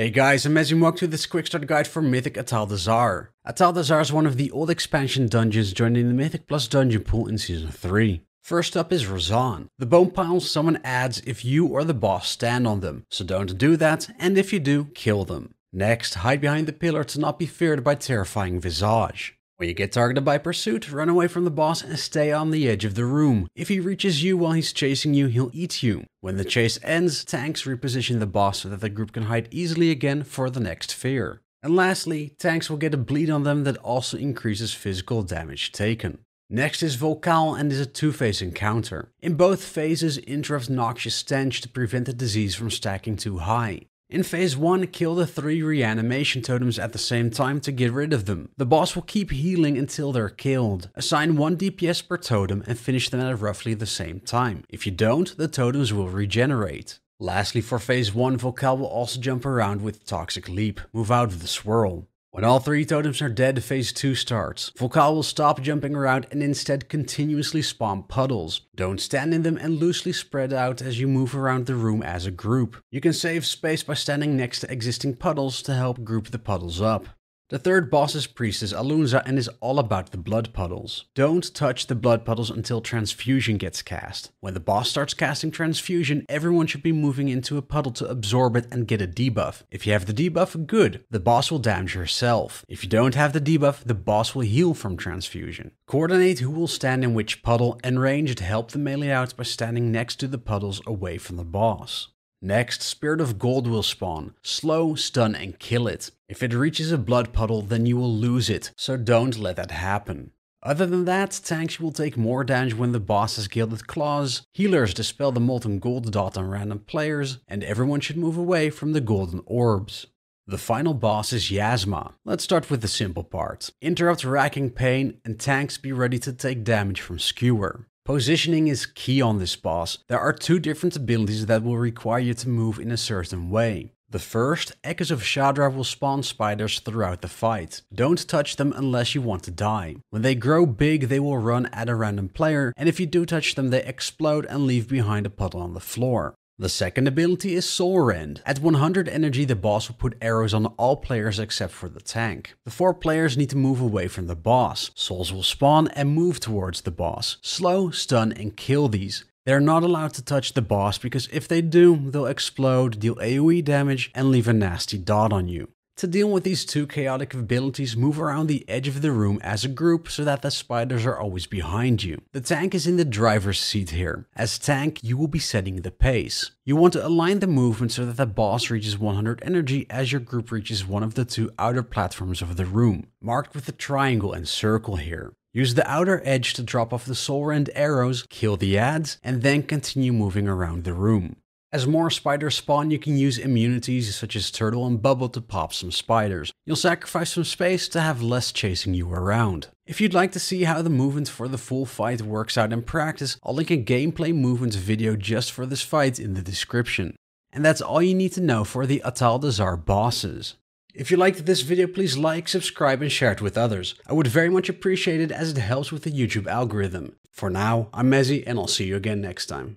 Hey guys, I'm Mezzy welcome to this quick start guide for Mythic Atal'Dazar. Atal'Dazar is one of the old expansion dungeons joining the Mythic Plus dungeon pool in Season 3. First up is Rezan. The bone piles someone adds if you or the boss stand on them, so don't do that, and if you do, kill them. Next, hide behind the pillar to not be feared by terrifying Visage. When you get targeted by pursuit, run away from the boss and stay on the edge of the room. If he reaches you while he's chasing you, he'll eat you. When the chase ends, tanks reposition the boss so that the group can hide easily again for the next fear. And lastly, tanks will get a bleed on them that also increases physical damage taken. Next is Vol'kaal and is a two-phase encounter. In both phases, interrupts noxious stench to prevent the disease from stacking too high. In phase 1, kill the 3 reanimation totems at the same time to get rid of them. The boss will keep healing until they're killed. Assign 1 DPS per totem and finish them at roughly the same time. If you don't, the totems will regenerate. Lastly, for phase 1, Vol'kaal will also jump around with Toxic Leap, move out of the swirl. When all three totems are dead, phase 2 starts. Vol'kaal will stop jumping around and instead continuously spawn puddles. Don't stand in them and loosely spread out as you move around the room as a group. You can save space by standing next to existing puddles to help group the puddles up. The third boss is Priestess Alun'za and is all about the blood puddles. Don't touch the blood puddles until transfusion gets cast. When the boss starts casting transfusion, everyone should be moving into a puddle to absorb it and get a debuff. If you have the debuff, good. The boss will damage yourself. If you don't have the debuff, the boss will heal from transfusion. Coordinate who will stand in which puddle and range to help the melee out by standing next to the puddles away from the boss. Next, Spirit of Gold will spawn. Slow, stun, and kill it. If it reaches a blood puddle, then you will lose it, so don't let that happen. Other than that, tanks will take more damage when the boss has Gilded Claws, healers dispel the Molten Gold dot on random players, and everyone should move away from the Golden Orbs. The final boss is Yazma. Let's start with the simple part. Interrupt racking pain, and tanks be ready to take damage from Skewer. Positioning is key on this boss. There are two different abilities that will require you to move in a certain way. The first, Echoes of Shadra will spawn spiders throughout the fight. Don't touch them unless you want to die. When they grow big, they will run at a random player, and if you do touch them, they explode and leave behind a puddle on the floor. The second ability is Soul. At 100 energy, the boss will put arrows on all players except for the tank. The four players need to move away from the boss. Souls will spawn and move towards the boss. Slow, stun, and kill these. They're not allowed to touch the boss because if they do, they'll explode, deal AoE damage, and leave a nasty dot on you. To deal with these two chaotic abilities, move around the edge of the room as a group so that the spiders are always behind you. The tank is in the driver's seat here. As tank, you will be setting the pace. You want to align the movement so that the boss reaches 100 energy as your group reaches one of the two outer platforms of the room, marked with a triangle and circle here. Use the outer edge to drop off the soul rend arrows, kill the adds, and then continue moving around the room. As more spiders spawn, you can use immunities such as Turtle and Bubble to pop some spiders. You'll sacrifice some space to have less chasing you around. If you'd like to see how the movement for the full fight works out in practice, I'll link a gameplay movements video just for this fight in the description. And that's all you need to know for the Atal'Dazar bosses. If you liked this video, please like, subscribe, and share it with others. I would very much appreciate it as it helps with the YouTube algorithm. For now, I'm Mezzy, and I'll see you again next time.